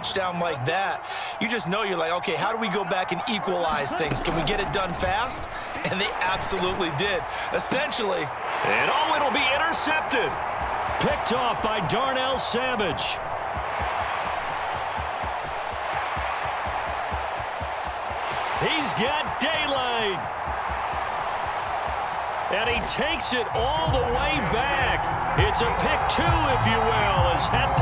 touchdown like that, you just know you're like, okay, how do we go back and equalize things? Can we get it done fast? And they absolutely did. Essentially. And oh, it'll be intercepted. Picked off by Darnell Savage. He's got daylight. And he takes it all the way back. It's a pick two, if you will, as head play.